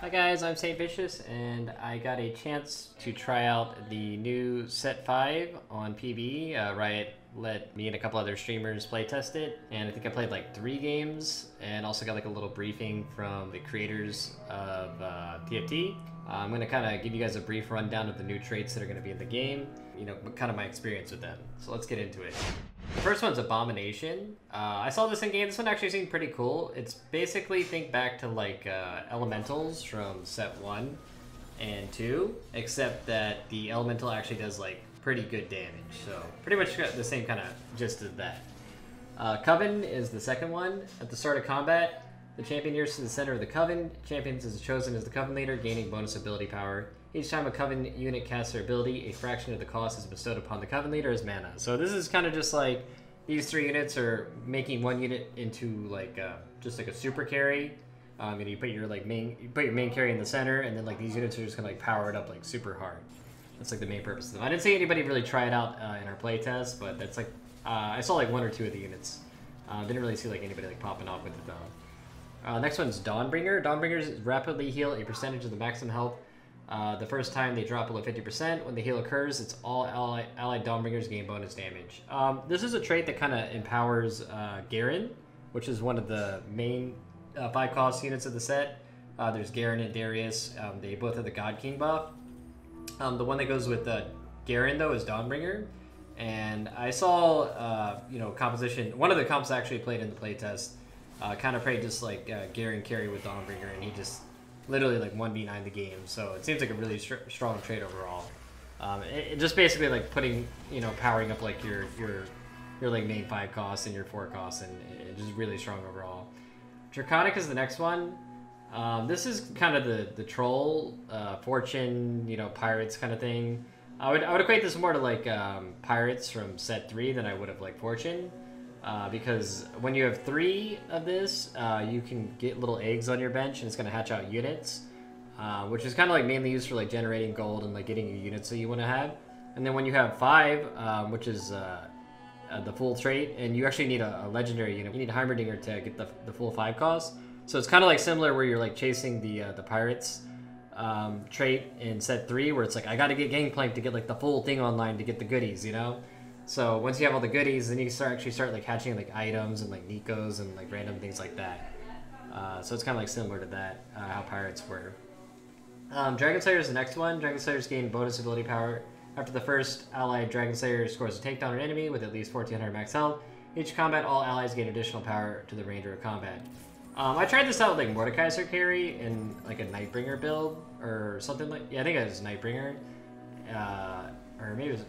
Hi guys, I'm Saintvicious, and I got a chance to try out the new Set 5 on PB. Uh, Riot let me and a couple other streamers play test it, and I think I played like three games, and also got like a little briefing from the creators of uh, TFT. Uh, I'm going to kind of give you guys a brief rundown of the new traits that are going to be in the game, you know, kind of my experience with them. So let's get into it. The first one's Abomination. Uh, I saw this in game. This one actually seemed pretty cool. It's basically think back to like uh, Elementals from set one and two, except that the Elemental actually does like pretty good damage. So pretty much the same kind of gist of that. Uh, Coven is the second one. At the start of combat, the champion nearest to the center of the Coven. Champions is chosen as the Coven leader, gaining bonus ability power. Each time a Coven unit casts their ability, a fraction of the cost is bestowed upon the Coven leader as mana. So this is kind of just like these three units are making one unit into like uh, just like a super carry. Um, and you put your like main you put your main carry in the center, and then like these units are just gonna like power it up like super hard. That's like the main purpose of them. I didn't see anybody really try it out uh, in our playtest, but that's like uh, I saw like one or two of the units. Uh, didn't really see like anybody like popping off with it though. Next one's Dawnbringer. Dawnbringers rapidly heal a percentage of the maximum health uh, the first time they drop below 50%. When the heal occurs, it's all ally, allied Dawnbringers gain bonus damage. Um, this is a trait that kind of empowers uh, Garen, which is one of the main uh, five cost units of the set. Uh, there's Garen and Darius. Um, they both have the God King buff. Um, the one that goes with uh, Garen, though, is Dawnbringer. And I saw, uh, you know, composition. One of the comps actually played in the playtest uh, kind of played just like uh, Garen carry with Dawnbringer, and he just literally like 1v9 the game. So it seems like a really str strong trade overall. Um, it, it just basically like putting, you know, powering up like your your your like main five costs and your four costs, and it, just really strong overall. Draconic is the next one. Um, this is kind of the the troll, uh, fortune, you know, pirates kind of thing. I would I would equate this more to like um, pirates from set three than I would have like fortune. Uh, because when you have three of this, uh, you can get little eggs on your bench, and it's going to hatch out units, uh, which is kind of like mainly used for like generating gold and like getting your units that you want to have. And then when you have five, um, which is uh, uh, the full trait, and you actually need a, a, legendary unit, you need Heimerdinger to get the, the full five cost. So it's kind of like similar where you're like chasing the uh, the pirates um, trait in set three, where it's like I got to get Gangplank to get like the full thing online to get the goodies, you know. So once you have all the goodies, then you start actually start like hatching like items and like Neekos and like random things like that. Uh, so it's kind of like similar to that, uh, how pirates were. Um, Dragon Slayer is the next one. Dragon Slayers gain bonus ability power. After the first allied Dragon Slayer scores a takedown on an enemy with at least 1400 max health, each combat all allies gain additional power to the ranger of combat. Um, I tried this out with like Mordekaiser carry in like a Nightbringer build or something like yeah I think it was Nightbringer, uh, or maybe it was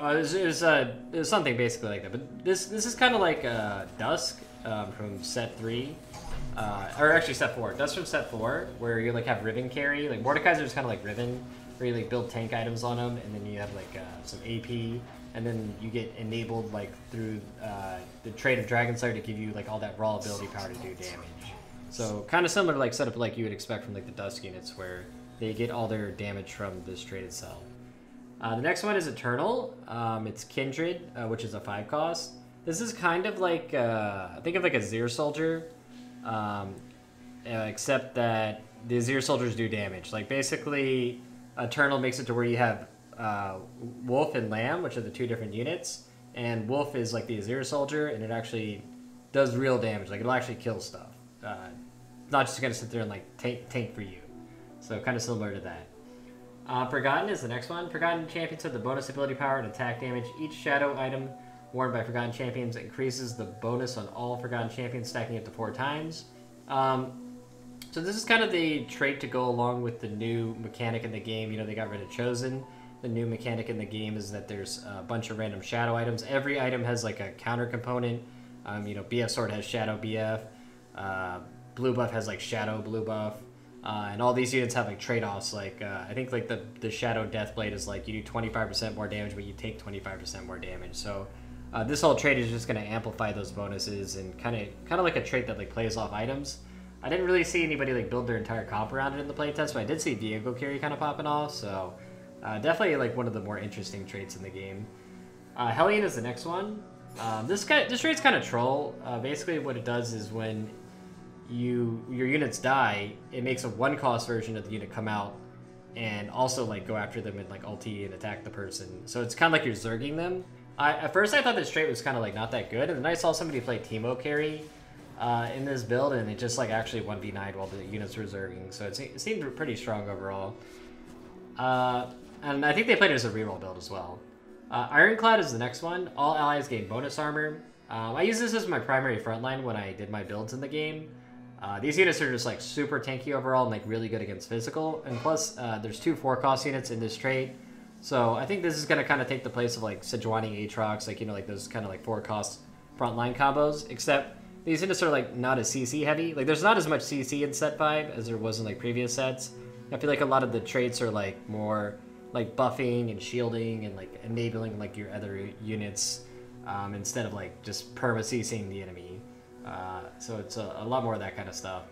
uh, it was, uh, it was something basically like that. But this this is kind of like uh, Dusk um, from set three, uh, or actually set four. Dusk from set four, where you like have Riven carry. Like Mordekaiser is kind of like Riven, where you like build tank items on them, and then you have like uh, some AP, and then you get enabled like through uh, the trade of Dragon Slayer to give you like all that raw ability power to do damage. So kind of similar to like setup like you would expect from like the Dusk units, where they get all their damage from this trait itself. Uh, the next one is Eternal. Um, it's Kindred, uh, which is a five cost. This is kind of like uh, think of like Azir soldier, um, uh, except that the Zir soldiers do damage. Like basically, Eternal makes it to where you have uh, Wolf and Lamb, which are the two different units, and Wolf is like the Azir soldier, and it actually does real damage. Like it'll actually kill stuff. Uh, not just gonna sit there and like tank tank for you. So kind of similar to that. Uh, Forgotten is the next one. Forgotten champions have the bonus ability power and attack damage. Each shadow item worn by Forgotten champions increases the bonus on all Forgotten champions, stacking up to four times. Um, so this is kind of the trait to go along with the new mechanic in the game. You know, they got rid of Chosen. The new mechanic in the game is that there's a bunch of random shadow items. Every item has like a counter component. Um, you know, BF Sword has Shadow BF. Uh, blue buff has like Shadow Blue buff. Uh, and all these units have like trade-offs. Like uh, I think like the the Shadow Deathblade is like you do 25% more damage, but you take 25% more damage. So uh, this whole trait is just going to amplify those bonuses and kind of kind of like a trait that like plays off items. I didn't really see anybody like build their entire comp around it in the playtest, but I did see Viego carry kind of popping off. So uh, definitely like one of the more interesting traits in the game. Uh, Hellion is the next one. Um, this guy, this trait's kind of troll. Uh, basically, what it does is when you your units die, it makes a one cost version of the unit come out and also like go after them and like ulti and attack the person. So it's kind of like you're zerging them. I, at first I thought this trait was kind of like not that good, and then I saw somebody play Teemo carry uh, in this build, and it just like actually 1v9 while the units were zerging. So it, se it seemed pretty strong overall. Uh, and I think they played it as a reroll build as well. Uh, Ironclad is the next one. All allies gain bonus armor. Um, I use this as my primary frontline when I did my builds in the game. Uh, these units are just like super tanky overall and like really good against physical. And plus, uh, there's two four cost units in this trait. So I think this is going to kind of take the place of like Sejuani Aatrox, like, you know, like those kind of like four cost frontline combos. Except these units are like not as CC heavy. Like there's not as much CC in set 5 as there was in like previous sets. I feel like a lot of the traits are like more like buffing and shielding and like enabling like your other units um, instead of like just perma CCing the enemy. Uh, so it's a, a, lot more of that kind of stuff.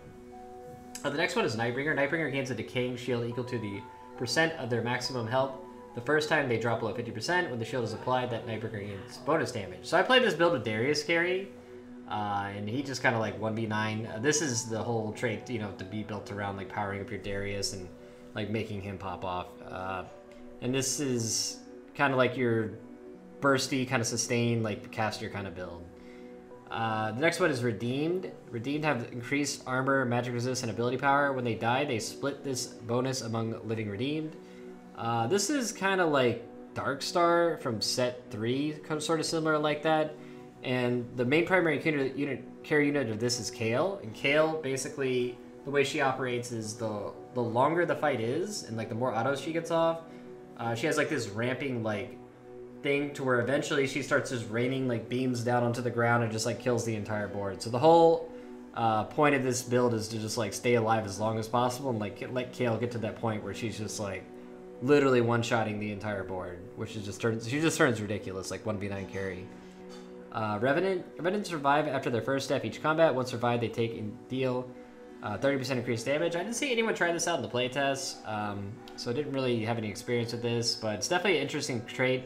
Uh, the next one is Nightbringer. Nightbringer gains a decaying shield equal to the percent of their maximum health. The first time they drop below 50%, when the shield is applied, that Nightbringer gains bonus damage. So I played this build with Darius carry, uh, and he just kind of like 1v9. Uh, this is the whole trait, you know, to be built around like powering up your Darius and like making him pop off. Uh, and this is kind of like your bursty, kind of sustained, like caster kind of build. Uh, the next one is Redeemed. Redeemed have increased armor, magic resist, and ability power. When they die, they split this bonus among living Redeemed. Uh, this is kind of like Dark Star from set 3, kind of, sort of similar like that. And the main primary unit, unit carry unit of this is Kayle. And Kayle, basically, the way she operates is the the longer the fight is, and like the more autos she gets off, uh, she has like this ramping like thing to where eventually she starts just raining like beams down onto the ground and just like kills the entire board. So the whole uh, point of this build is to just like stay alive as long as possible and like let Kayle get to that point where she's just like literally one-shotting the entire board, which is just turns she just turns ridiculous, like one v nine carry. Uh, Revenant Revenant survive after their first step each combat. Once survived, they take and deal 30% uh, increased damage. I didn't see anyone try this out in the playtest, um, so I didn't really have any experience with this, but it's definitely an interesting trait.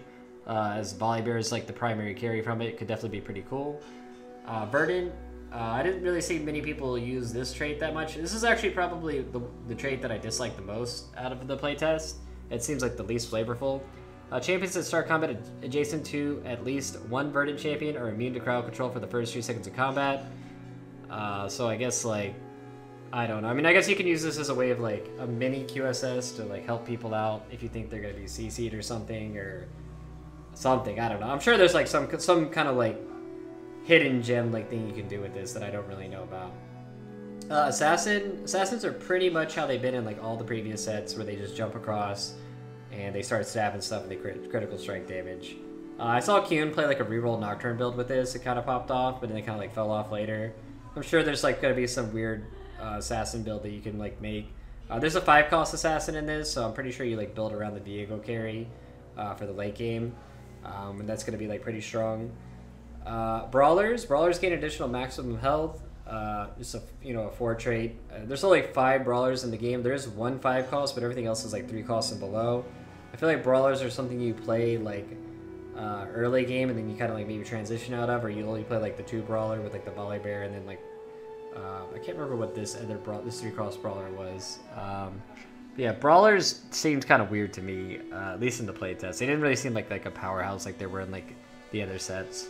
Uh, as Volibear is like the primary carry from it, could definitely be pretty cool. Uh, Verdant, uh, I didn't really see many people use this trait that much. This is actually probably the, the trait that I dislike the most out of the playtest. It seems like the least flavorful. Uh, champions that start combat adjacent to at least one Verdant champion are immune to crowd control for the first few seconds of combat. Uh, so I guess like I don't know. I mean, I guess you can use this as a way of like a mini QSS to like help people out if you think they're gonna be CC'd or something or something. I don't know. I'm sure there's like some some kind of like hidden gem like thing you can do with this that I don't really know about. Uh, Assassin assassins are pretty much how they've been in like all the previous sets where they just jump across and they start stabbing stuff and they crit critical strike damage. Uh, I saw Kiyoon play like a reroll Nocturne build with this. It kind of popped off, but then it kind of like fell off later. I'm sure there's like gonna be some weird uh, assassin build that you can like make. Uh, there's a five cost assassin in this, so I'm pretty sure you like build around the Viego carry uh, for the late game, um, and that's gonna be like pretty strong. Uh, brawlers, brawlers gain additional maximum health. Uh, just a you know a four trait. Uh, there's only five brawlers in the game. There is one five cost, but everything else is like three costs and below. I feel like brawlers are something you play like uh, early game and then you kind of like maybe transition out of, or you only play like the two brawler with like the Volibear, and then like uh, I can't remember what this other bra- this three cost brawler was. Um, yeah, brawlers seemed kind of weird to me, uh, at least in the playtest. They didn't really seem like like a powerhouse like they were in like the other sets.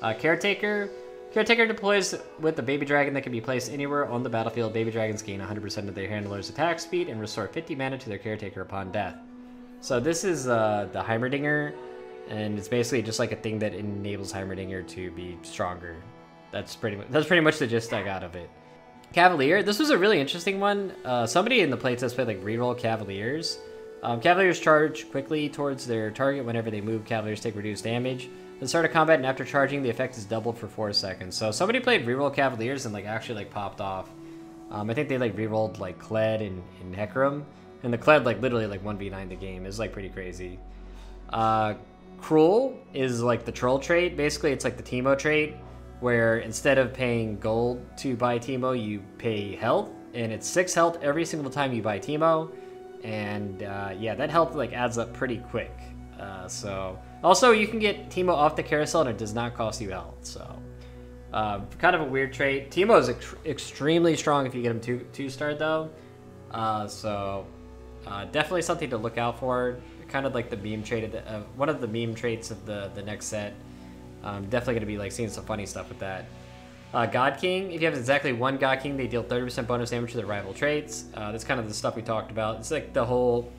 Uh, Caretaker. Caretaker deploys with the Baby Dragon that can be placed anywhere on the battlefield. Baby Dragons gain 100% of their handler's attack speed and restore 50 mana to their Caretaker upon death. So this is uh, the Heimerdinger, and it's basically just like a thing that enables Heimerdinger to be stronger that's pretty that's pretty much the gist I got of it. Cavalier, this was a really interesting one. Uh, somebody in the playtest played like reroll Cavaliers. Um, Cavaliers charge quickly towards their target whenever they move. Cavaliers take reduced damage. At the start of combat and after charging, the effect is doubled for four seconds. So somebody played reroll Cavaliers and like actually like popped off. Um, I think they like rerolled like Kled and, and. And the Kled like literally like 1v9 the game. is like pretty crazy. Uh, Cruel is like the troll trait. Basically, it's like the Teemo trait where instead of paying gold to buy Teemo, you pay health, and it's six health every single time you buy Teemo, and uh, yeah, that health like adds up pretty quick. Uh, so also you can get Teemo off the carousel, and it does not cost you health. So Uh, kind of a weird trait. Teemo is ex extremely strong if you get him two two star though. Uh, so uh, definitely something to look out for. Kind of like the meme trait of the, one of the meme traits of the the next set. Um, definitely going to be like seeing some funny stuff with that. Uh, God King, if you have exactly one God King, they deal 30% bonus damage to their rival traits. Uh, that's kind of the stuff we talked about. It's like the whole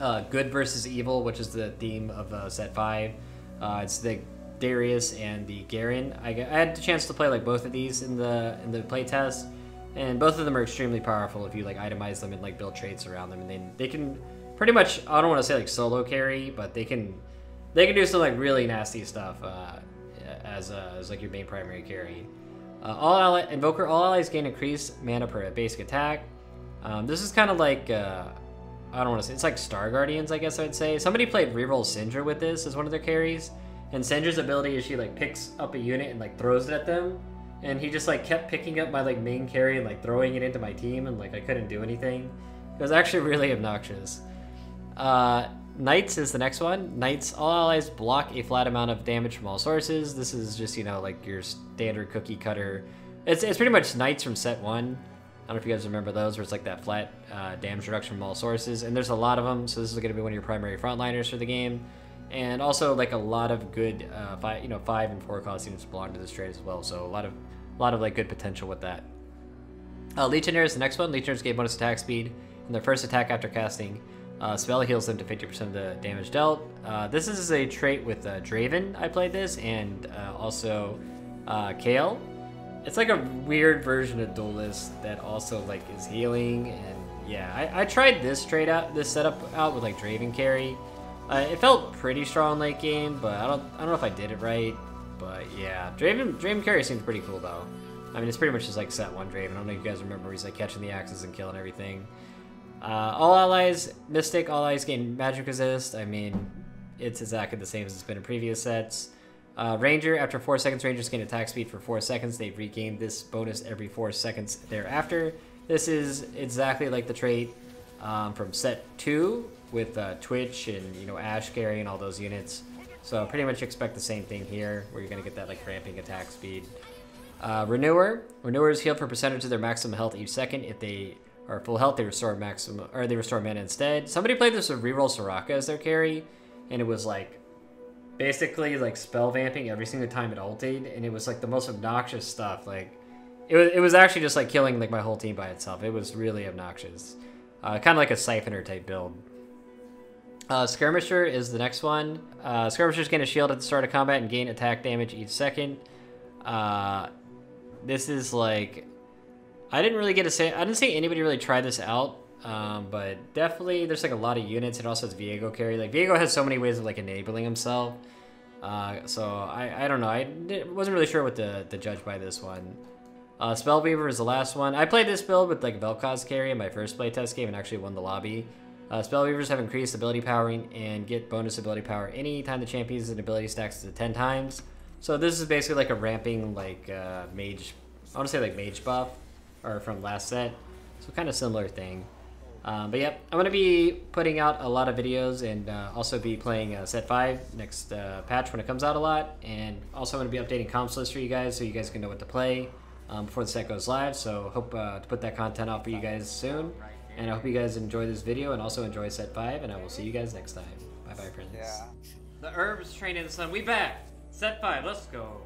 uh, good versus evil, which is the theme of uh, set 5. Uh, it's the Darius and the Garen. I, I, had the chance to play like both of these in the in the playtest, and both of them are extremely powerful if you like itemize them and like build traits around them, and they they can pretty much I don't want to say like solo carry, but they can they can do some like really nasty stuff uh, as uh, as like your main primary carry. Uh, all ally invoker all allies gain increased mana per basic attack. Um, this is kind of like uh, I don't want to say it's like Star Guardians, I guess I'd say. Somebody played reroll Syndra with this as one of their carries, and Syndra's ability is she like picks up a unit and like throws it at them, and he just like kept picking up my like main carry and like throwing it into my team, and like I couldn't do anything. It was actually really obnoxious. Uh, Knights is the next one. Knights, all allies block a flat amount of damage from all sources. This is just, you know, like your standard cookie cutter. It's, it's pretty much Knights from set one. I don't know if you guys remember those, where it's like that flat uh, damage reduction from all sources. And there's a lot of them, so this is going to be one of your primary frontliners for the game. And also, like, a lot of good, uh, five, you know, five and four cost units belong to this trade as well. So a lot of, a lot of, like, good potential with that. Uh, Legionnaire is the next one. Legionnaires gain bonus attack speed in their first attack after casting. Uh, spell heals them to 50% of the damage dealt. Uh, this is a trait with uh, Draven, I played this, and uh, also uh, Kayle. It's like a weird version of Duelist that also like is healing, and yeah, I, I tried this trait out, this setup out with like Draven carry. Uh, it felt pretty strong late game, but I don't, I don't know if I did it right. But yeah, Draven, Draven carry seems pretty cool though. I mean, it's pretty much just like set one Draven. I don't know if you guys remember he's like catching the axes and killing everything. Uh, all allies, Mystic, all allies gain magic resist. I mean, it's exactly the same as it's been in previous sets. Uh, Ranger, after 4 seconds, Rangers gain attack speed for 4 seconds. They regain this bonus every 4 seconds thereafter. This is exactly like the trait um, from set 2 with uh, Twitch and, you know, Ashe carry and all those units. So pretty much expect the same thing here, where you're going to get that, like, ramping attack speed. Uh, Renewer. Renewers heal for percentage of their maximum health each second if they or full health, they restore maximum, or they restore mana instead. Somebody played this with reroll Soraka as their carry, and it was like basically like spell vamping every single time it ulted, and it was like the most obnoxious stuff. Like it was, it was actually just like killing like my whole team by itself. It was really obnoxious, uh, kind of like a siphoner type build. Uh, Skirmisher is the next one. Uh, Skirmishers gain a shield at the start of combat and gain attack damage each second. Uh, this is like I didn't really get to say I didn't see anybody really try this out, um, but definitely there's like a lot of units. It also has Viego carry. Like Viego has so many ways of like enabling himself. Uh, so I, I don't know. I wasn't really sure what to, to judge by this one. Uh, Spellweaver is the last one. I played this build with like Vel'Koz carry in my first playtest game and actually won the lobby. Uh, Spellweavers have increased ability powering and get bonus ability power anytime the champion an ability stacks to 10 times. So this is basically like a ramping like uh, mage, I want to say like mage buff or from last set. So kind of similar thing. Um, but yep, I'm going to be putting out a lot of videos and uh, also be playing uh, set 5 next uh, patch when it comes out a lot. And also I'm going to be updating comps list for you guys so you guys can know what to play um, before the set goes live. So hope uh, to put that content out for you guys soon. And I hope you guys enjoy this video and also enjoy set 5. And I will see you guys next time. Bye bye, friends. Yeah. The herbs train in the sun. We back. Set 5. Let's go.